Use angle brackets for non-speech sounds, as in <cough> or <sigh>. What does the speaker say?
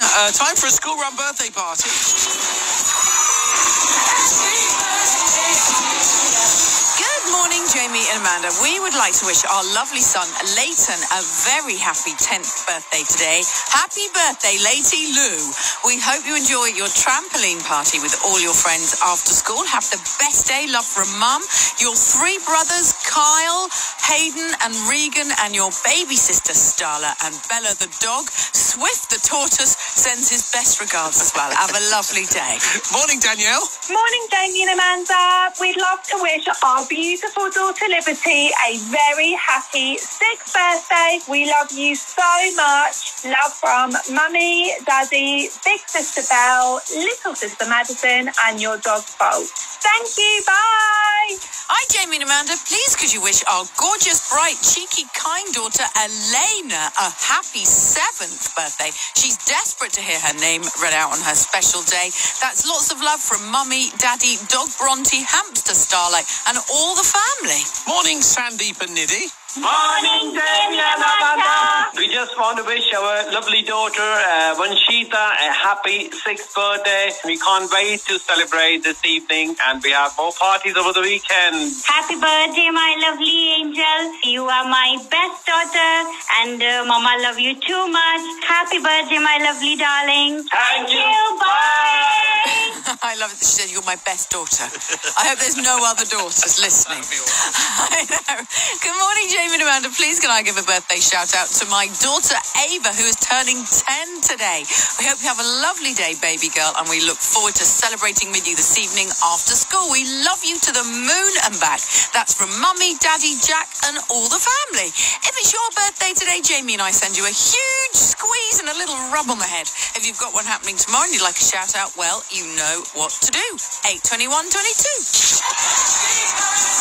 Uh, time for a school run birthday party. And Amanda. We would like to wish our lovely son, Leighton, a very happy 10th birthday today. Happy birthday, Leighty Lou. We hope you enjoy your trampoline party with all your friends after school. Have the best day. Love from Mum, your three brothers, Kyle, Hayden and Regan, and your baby sister, Starla, and Bella the dog. Swift the tortoise sends his best regards as well. Have a lovely day. Morning, Danielle. Morning, Jamie and Amanda. We'd love to wish our beautiful daughter Liberty a very happy sixth birthday. We love you so much. Love from Mummy, Daddy, Big Sister Belle, Little Sister Madison, and your dog Bolt. Thank you. Bye. Hi, Jamie and Amanda. Please could you wish our gorgeous, bright, cheeky, kind daughter Elena a happy seventh birthday? She's desperate to hear her name read out on her special day. That's lots of love from Mummy, Daddy, Dog Bronte, Hamster Starlight, and all the family. Morning, Sandeep and Nidhi. Morning, Jamie and Amanda. We just want to wish our lovely daughter, uh, Vanshita, a happy sixth birthday. We can't wait to celebrate this evening, and we have more parties over the weekend. Happy birthday, my lovely angel. You are my best daughter, and uh, Mama love you too much. Happy birthday, my lovely darling. Thank you. Bye. I love it that she said you're my best daughter. I hope there's no other daughters listening. <laughs> I know. Good morning, Jamie and Amanda. Please can I give a birthday shout out to my daughter Ava, who is turning 10 today. We hope you have a lovely day, baby girl, and we look forward to celebrating with you this evening after school. We love you to the moon and back. That's from Mummy, Daddy, Jack, and all the family. If it's your birthday today, Jamie and I send you a huge squeeze and a little rub on the head. If you've got one happening tomorrow and you'd like a shout out, well, you know what to do. 82122.